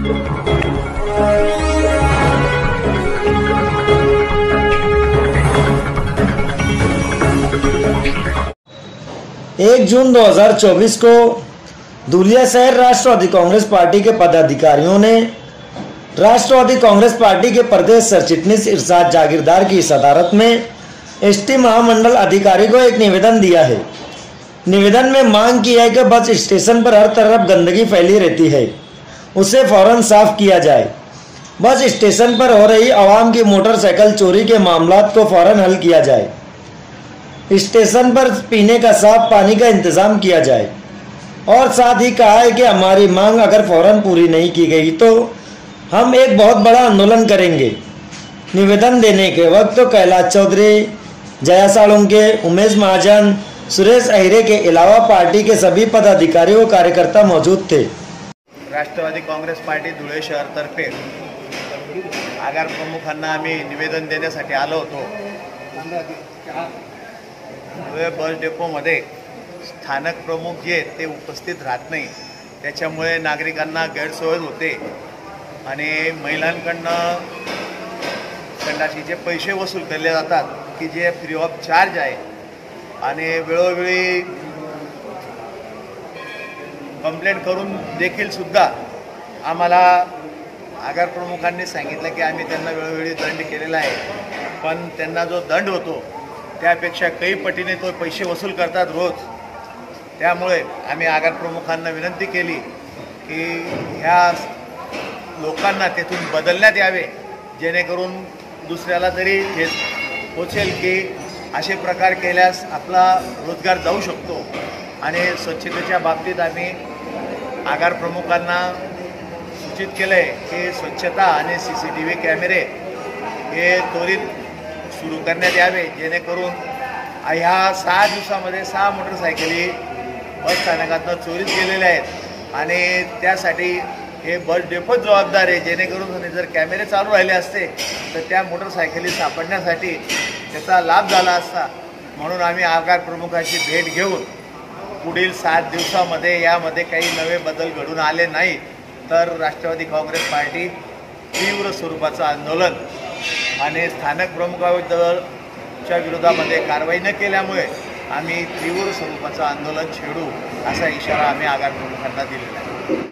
एक जून 2024 को धुलिया शहर राष्ट्रवादी कांग्रेस पार्टी के पदाधिकारियों ने राष्ट्रवादी कांग्रेस पार्टी के प्रदेश सरचिटनीस इरशाद जागीरदार की सदारत में एसटी महामंडल अधिकारी को एक निवेदन दिया है। निवेदन में मांग की है कि बस स्टेशन पर हर तरफ़ गंदगी फैली रहती है। उसे फ़ौरन साफ़ किया जाए। बस स्टेशन पर हो रही आवाम की मोटरसाइकिल चोरी के मामला को फ़ौरन हल किया जाए। स्टेशन पर पीने का साफ़ पानी का इंतज़ाम किया जाए। और साथ ही कहा है कि हमारी मांग अगर फ़ौरन पूरी नहीं की गई तो हम एक बहुत बड़ा आंदोलन करेंगे। निवेदन देने के वक्त तो कैलाश चौधरी, जया साळुंके उमेश महाजन, सुरेश अहिरे के अलावा पार्टी के सभी पदाधिकारी व कार्यकर्ता मौजूद थे। राष्ट्रवादी काँग्रेस पार्टी धुळे शहरतर्फे. आगार प्रमुखांना आम्ही निवेदन देण्यासाठी आलो होतो. धुळे बस डेपोमध्ये स्थानक प्रमुख जे आहेत ते उपस्थित राहत नाही. त्याच्यामुळे नागरिकांना गैरसोय होते. आणि महिलांकडनं संडाशीचे पैसे वसूल केले जातात की जे फ्री ऑफ चार्ज आहे. आणि वेळोवेळी कंप्लेंट करून देखील सुद्धा आम्हाला आगार प्रमुखांनी सांगितलं की आम्ही त्यांना वेळोवेळी दंड केलेला आहे. पण त्यांना जो दंड होतो त्यापेक्षा काही पटीने तो पैसे वसूल करतात रोज. त्यामुळे आम्ही आगार प्रमुखांना विनंती केली की ह्या लोकांना तेथून बदलण्यात यावे जेणेकरून दुसऱ्याला तरी हे पोचेल की असे प्रकार केल्यास आपला रोजगार जाऊ शकतो. आणि स्वच्छतेच्या बाबतीत आम्ही आगार प्रमुखांना सूचित केलं आहे की स्वच्छता आणि सी सी टी व्ही कॅमेरे हे त्वरित सुरू करण्यात यावे जेणेकरून ह्या सहा दिवसामध्ये सहा मोटरसायकली बसस्थानकातनं चोरीत गेलेल्या आहेत. आणि त्यासाठी हे बस डेपोच जबाबदार आहे. जेणेकरून जर कॅमेरे चालू राहिले असते तर त्या मोटरसायकली सापडण्यासाठी त्याचा लाभ झाला असता. म्हणून आम्ही आगार प्रमुखांची भेट घेऊन पुढील सात दिवसामध्ये यामध्ये काही नवे बदल घडून आले नाही तर राष्ट्रवादी काँग्रेस पार्टी तीव्र स्वरूपाचं आंदोलन आणि स्थानक प्रमुखाबद्दलच्या विरोधामध्ये कारवाई न केल्यामुळे आम्ही तीव्र स्वरूपाचं आंदोलन छेडू असा इशारा आम्ही आगार प्रमुखांना दिलेला आहे.